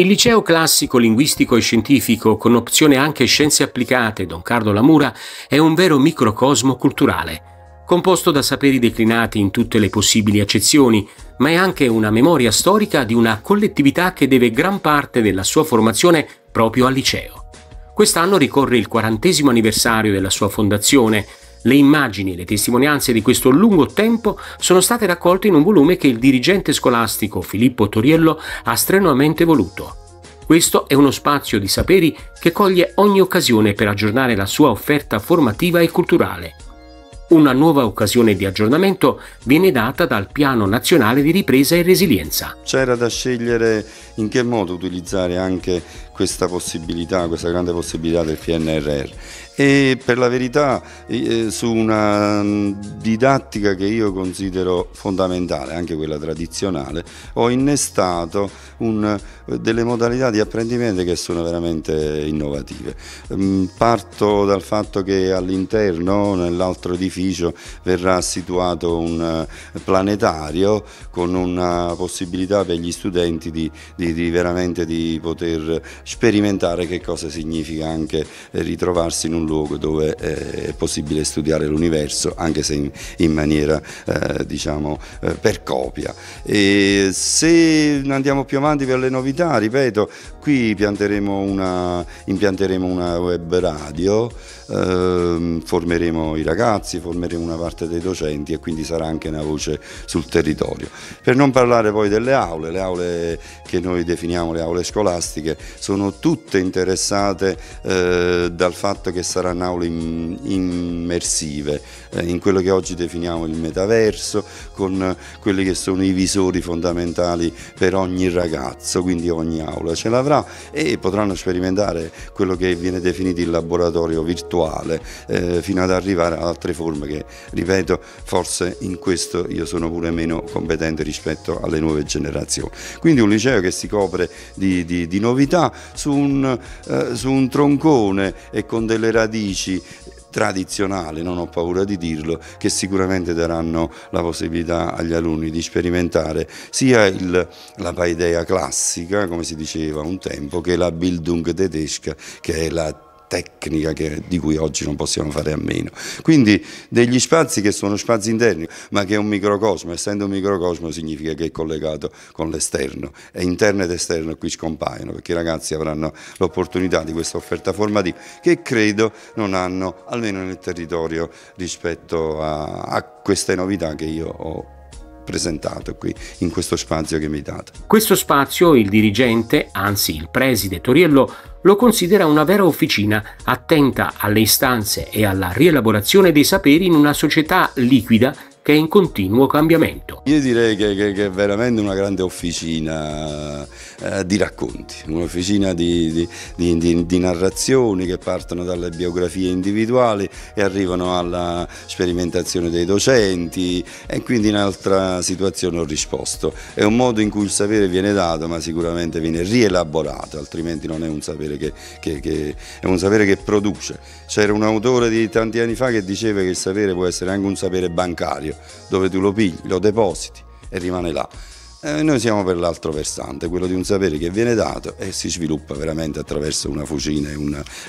Il liceo classico linguistico e scientifico, con opzione anche scienze applicate Don Carlo Lamura, è un vero microcosmo culturale, composto da saperi declinati in tutte le possibili accezioni, ma è anche una memoria storica di una collettività che deve gran parte della sua formazione proprio al liceo. Quest'anno ricorre il quarantesimo anniversario della sua fondazione. Le immagini e le testimonianze di questo lungo tempo sono state raccolte in un volume che il dirigente scolastico Filippo Toriello ha strenuamente voluto. Questo è uno spazio di saperi che coglie ogni occasione per aggiornare la sua offerta formativa e culturale. Una nuova occasione di aggiornamento viene data dal Piano Nazionale di Ripresa e Resilienza. C'era da scegliere in che modo utilizzare anche questa possibilità, questa grande possibilità del PNRR e per la verità eh, su una mm, didattica che io considero fondamentale, anche quella tradizionale, ho innestato un, delle modalità di apprendimento che sono veramente innovative. Mm, parto dal fatto che all'interno, nell'altro edificio, verrà situato un eh, planetario con una possibilità per gli studenti di, di, di veramente di poter sperimentare che cosa significa anche ritrovarsi in un luogo dove eh, è possibile studiare l'universo anche se in, in maniera eh, diciamo eh, per copia. E se andiamo più avanti per le novità, ripeto, qui una, impianteremo una web radio eh, formeremo i ragazzi, formeremo una parte dei docenti e quindi sarà anche una voce sul territorio. Per non parlare poi delle aule, le aule che noi definiamo le aule scolastiche sono tutte interessate eh, dal fatto che saranno aule in, immersive eh, in quello che oggi definiamo il metaverso con quelli che sono i visori fondamentali per ogni ragazzo, quindi ogni aula ce l'avrà e potranno sperimentare quello che viene definito il laboratorio virtuale eh, fino ad arrivare ad altre forme che, ripeto, forse in questo io sono pure meno competente rispetto alle nuove generazioni. Quindi un liceo che si copre di, di, di novità su un, eh, su un troncone e con delle radici tradizionali, non ho paura di dirlo, che sicuramente daranno la possibilità agli alunni di sperimentare sia il, la paidea classica, come si diceva un tempo, che la Bildung tedesca, che è la tecnica che, di cui oggi non possiamo fare a meno. Quindi degli spazi che sono spazi interni, ma che è un microcosmo, essendo un microcosmo significa che è collegato con l'esterno e interno ed esterno qui scompaiono, perché i ragazzi avranno l'opportunità di questa offerta formativa che credo non hanno, almeno nel territorio, rispetto a, a queste novità che io ho presentato qui in questo spazio che mi date. Questo spazio il dirigente, anzi il preside Toriello, lo considera una vera officina attenta alle istanze e alla rielaborazione dei saperi in una società liquida che è in continuo cambiamento. Io direi che, che, che è veramente una grande officina eh, di racconti, un'officina di, di, di, di, narrazioni che partono dalle biografie individuali e arrivano alla sperimentazione dei docenti e quindi in altra situazione ho risposto. È un modo in cui il sapere viene dato ma sicuramente viene rielaborato, altrimenti non è un sapere che, che è un sapere che produce. C'era un autore di tanti anni fa che diceva che il sapere può essere anche un sapere bancario bancario dove tu lo pigli, lo depositi e rimane là. Eh, noi siamo per l'altro versante, quello di un sapere che viene dato e si sviluppa veramente attraverso una fucina e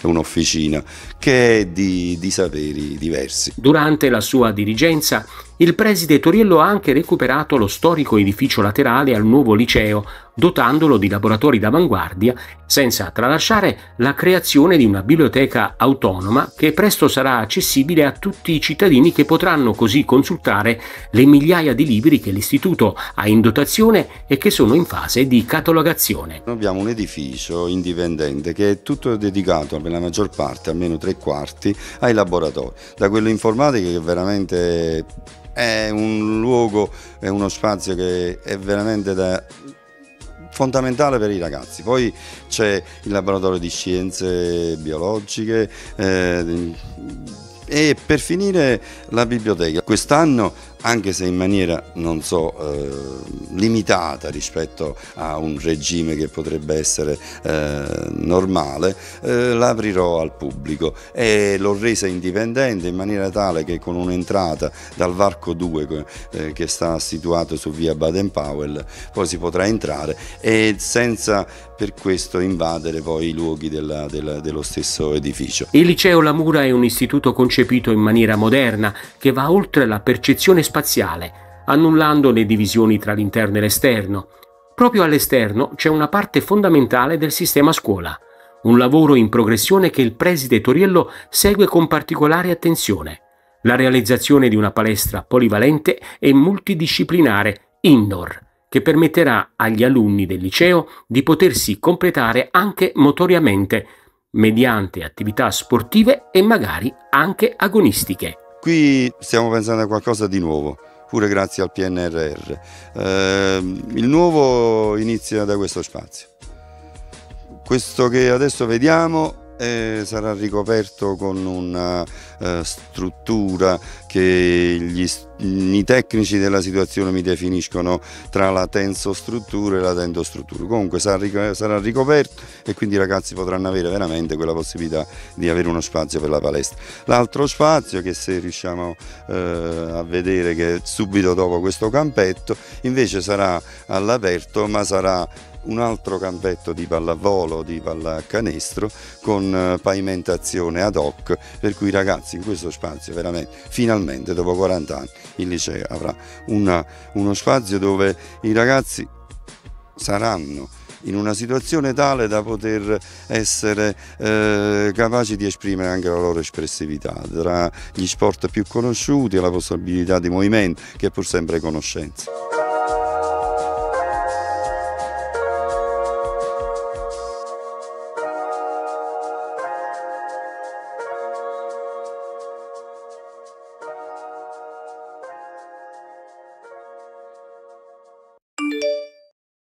un'officina che è di, di saperi diversi. Durante la sua dirigenza il preside Toriello ha anche recuperato lo storico edificio laterale al nuovo liceo, dotandolo di laboratori d'avanguardia, senza tralasciare la creazione di una biblioteca autonoma che presto sarà accessibile a tutti i cittadini che potranno così consultare le migliaia di libri che l'istituto ha in dotazione e che sono in fase di catalogazione. Abbiamo un edificio indipendente che è tutto dedicato per la maggior parte, almeno tre quarti, ai laboratori, da quello informatico che veramente è un luogo, è uno spazio che è veramente da, fondamentale per i ragazzi. Poi c'è il laboratorio di scienze biologiche eh, e per finire la biblioteca. Quest'anno anche se in maniera, non so, eh, limitata rispetto a un regime che potrebbe essere eh, normale, eh, l'aprirò al pubblico e l'ho resa indipendente in maniera tale che con un'entrata dal Varco 2 eh, che sta situato su via Baden-Powell poi si potrà entrare e senza per questo invadere poi i luoghi della, della, dello stesso edificio. Il liceo La Mura è un istituto concepito in maniera moderna che va oltre la percezione spaziale, annullando le divisioni tra l'interno e l'esterno. Proprio all'esterno c'è una parte fondamentale del sistema scuola, un lavoro in progressione che il preside Toriello segue con particolare attenzione. La realizzazione di una palestra polivalente e multidisciplinare indoor che permetterà agli alunni del liceo di potersi completare anche motoriamente, mediante attività sportive e magari anche agonistiche. Qui stiamo pensando a qualcosa di nuovo, pure grazie al PNRR. Eh, il nuovo inizia da questo spazio. Questo che adesso vediamo eh, sarà ricoperto con una uh, struttura che gli, i tecnici della situazione mi definiscono tra la tensostruttura e la tendostruttura. Comunque sarà, sarà ricoperto e quindi i ragazzi potranno avere veramente quella possibilità di avere uno spazio per la palestra. L'altro spazio che se riusciamo uh, a vedere che subito dopo questo campetto invece sarà all'aperto ma sarà un altro campetto di pallavolo, di pallacanestro con eh, pavimentazione ad hoc per cui i ragazzi in questo spazio veramente finalmente dopo 40 anni il liceo avrà una, uno spazio dove i ragazzi saranno in una situazione tale da poter essere eh, capaci di esprimere anche la loro espressività tra gli sport più conosciuti e la possibilità di movimento che è pur sempre conoscenza.